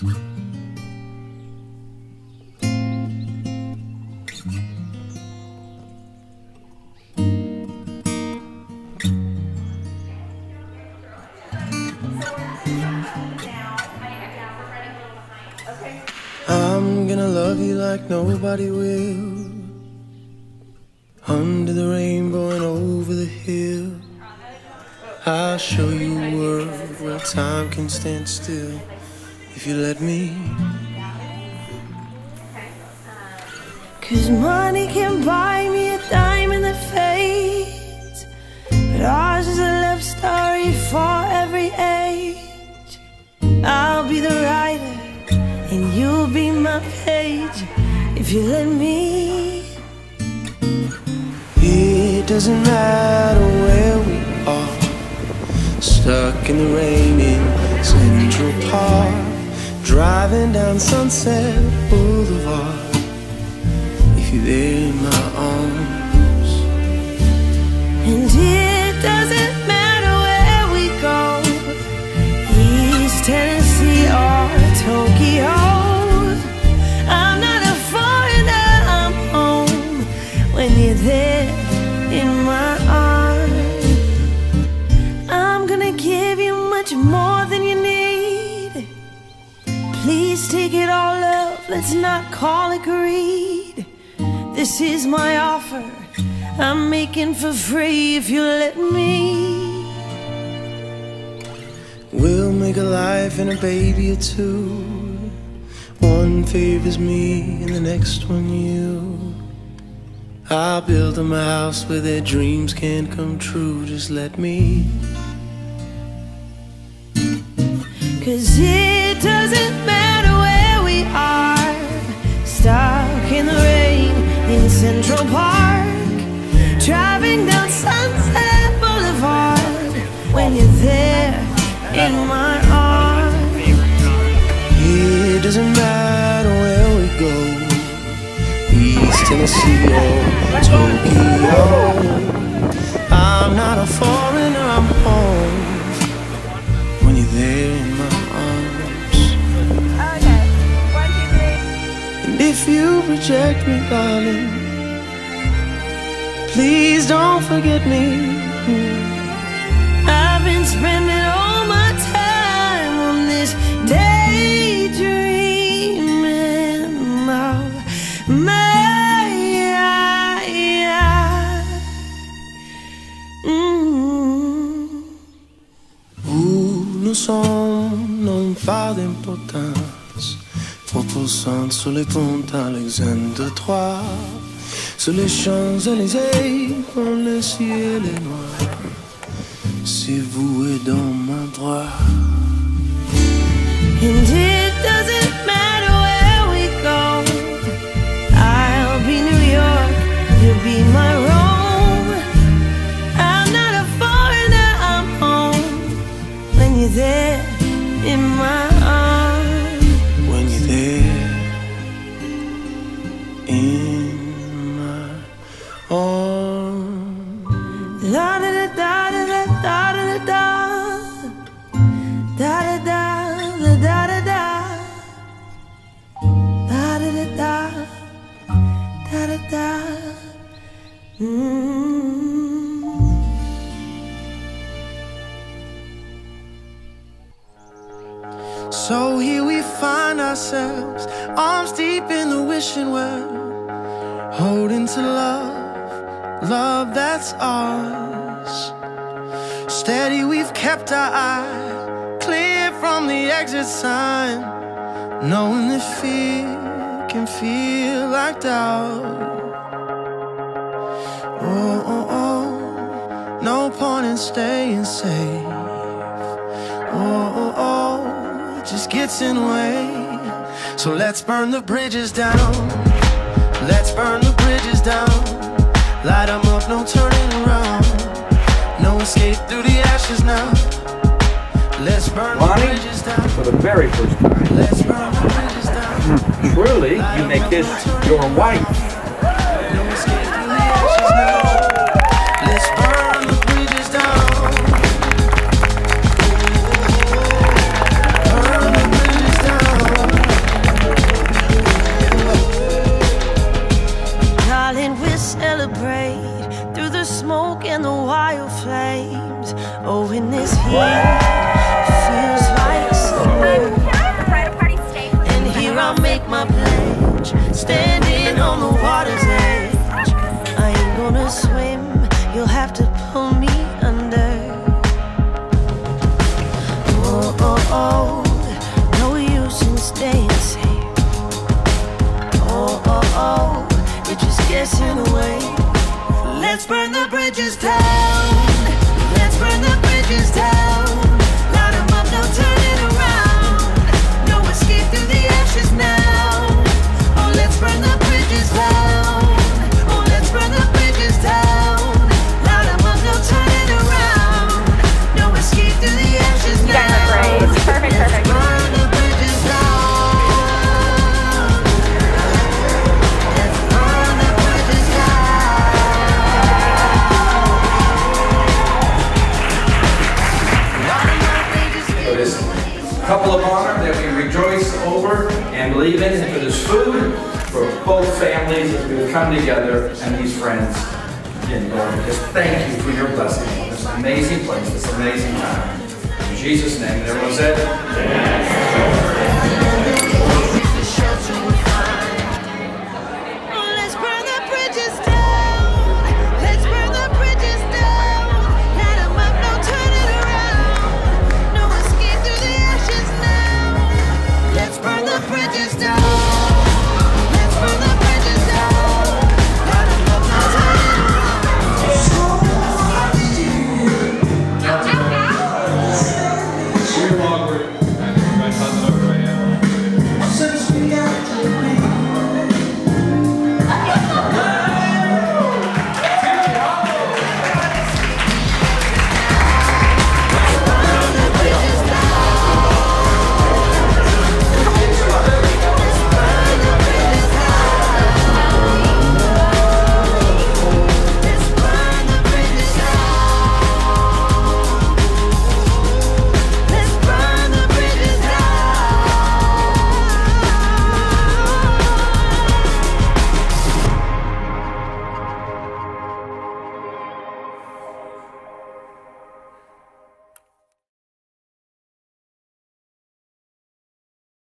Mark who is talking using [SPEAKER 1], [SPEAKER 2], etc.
[SPEAKER 1] I'm gonna love you like nobody will. Under the rainbow and over the hill. I'll show you a world where time can stand still if you let me.
[SPEAKER 2] Cause money can buy me a dime that fades. But ours is a love story for every age. I'll be the writer, and you'll be my page if you let me.
[SPEAKER 1] It doesn't matter where we are. Stuck in the rain in Central Park. Driving down Sunset Boulevard. If you're there in my arms.
[SPEAKER 2] And let's not call it greed This is my offer I'm making for free if you let me.
[SPEAKER 1] We'll make a life and a baby or two. One favors me and the next one you. I'll build them a house where their dreams can come true. Just let me.
[SPEAKER 2] Cause it my arms.
[SPEAKER 1] It doesn't matter where we go. East Tennessee or Tokyo. I'm not a foreigner, I'm home. When you're there in my arms. And if you reject me, darling, please don't forget me.
[SPEAKER 2] I've been spending
[SPEAKER 1] son non d'importance. 3% sur les ponts d'Alexandre 3. Sur les Champs-Élysées, quand le ciel est noir, c'est voué dans ma droite.
[SPEAKER 2] Indeed, does it matter?
[SPEAKER 1] So here we find ourselves, arms deep in the wishing well, holding to love, love that's ours. Steady, we've kept our eye clear from the exit sign, knowing that fear can feel like doubt. Oh, oh, oh, no point in staying safe. Just gets in the way. So let's burn the bridges down. Let's burn the bridges down. Light them up, no turning around. No escape through the ashes now. Let's burn the
[SPEAKER 3] Lonnie?
[SPEAKER 1] bridges down.
[SPEAKER 3] For the very first time,
[SPEAKER 1] Let's burn the bridges down. Hmm.
[SPEAKER 3] truly, you may kiss your wife.
[SPEAKER 2] leaving, and
[SPEAKER 3] for this food, for both families as we would come together and these friends. Again, Lord, just thank you for your blessing on this amazing place, this amazing time. In Jesus' name, and everyone said, Amen.